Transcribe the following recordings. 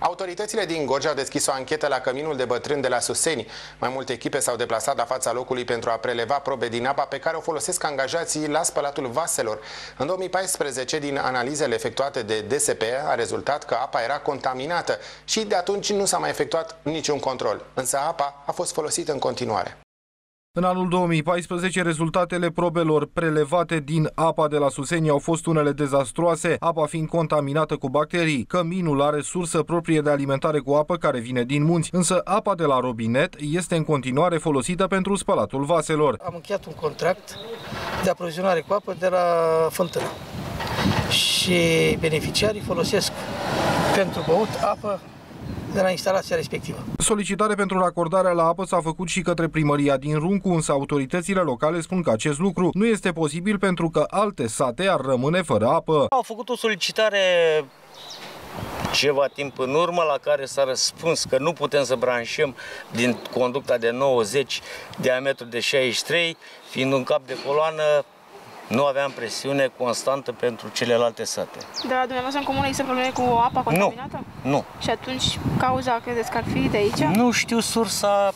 Autoritățile din Gorj au deschis o anchetă la căminul de bătrân de la Suseni. Mai multe echipe s-au deplasat la fața locului pentru a preleva probe din apa pe care o folosesc angajații la spălatul vaselor. În 2014, din analizele efectuate de DSP, a rezultat că apa era contaminată și de atunci nu s-a mai efectuat niciun control. Însă apa a fost folosită în continuare. În anul 2014, rezultatele probelor prelevate din apa de la Suseni au fost unele dezastroase, apa fiind contaminată cu bacterii. Căminul are sursă proprie de alimentare cu apă care vine din munți, însă apa de la robinet este în continuare folosită pentru spălatul vaselor. Am încheiat un contract de aprovizionare cu apă de la fântână și beneficiarii folosesc pentru băut apă de la instalația respectivă. Solicitare pentru racordarea la apă s-a făcut și către primăria din Runcu, însă autoritățile locale spun că acest lucru nu este posibil pentru că alte sate ar rămâne fără apă. Au făcut o solicitare ceva timp în urmă la care s-a răspuns că nu putem să branșăm din conducta de 90 diametru de 63, fiind un cap de coloană nu aveam presiune constantă pentru celelalte sate. Dar dumneavoastră în comună există probleme cu apa contaminată? Nu, nu. Și atunci cauza credeți că ar fi de aici? Nu știu sursa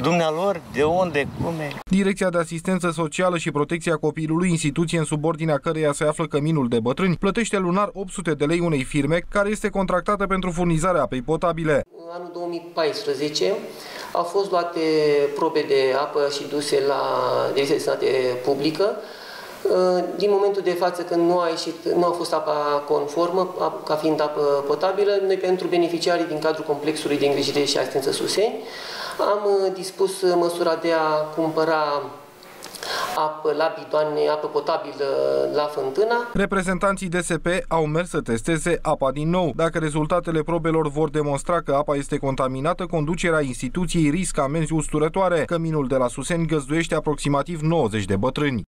dumnealor, de unde, cum e. Direcția de Asistență Socială și Protecția Copilului, instituție în subordinea căreia se află căminul de bătrâni, plătește lunar 800 de lei unei firme care este contractată pentru furnizarea apei potabile. În anul 2014 au fost luate probe de apă și duse la Direcția de Sănătate Publică, din momentul de față când nu a, ieșit, nu a fost apa conformă, ca fiind apă potabilă, noi pentru beneficiarii din cadrul complexului de îngrijire și asistență Suseni am uh, dispus măsura de a cumpăra apă la bidoane, apă potabilă la fântâna. Reprezentanții DSP au mers să testeze apa din nou. Dacă rezultatele probelor vor demonstra că apa este contaminată, conducerea instituției riscă amenzi usturătoare. Căminul de la Suseni găzduiește aproximativ 90 de bătrâni.